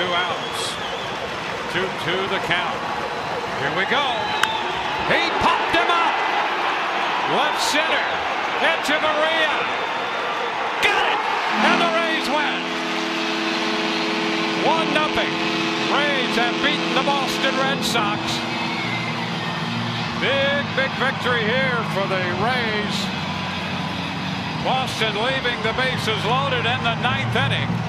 two outs. two two the count. Here we go. He popped him up. Left center. Hechavarria. Got it. And the Rays win. One nothing. Rays have beaten the Boston Red Sox. Big, big victory here for the Rays. Boston leaving the bases loaded in the ninth inning.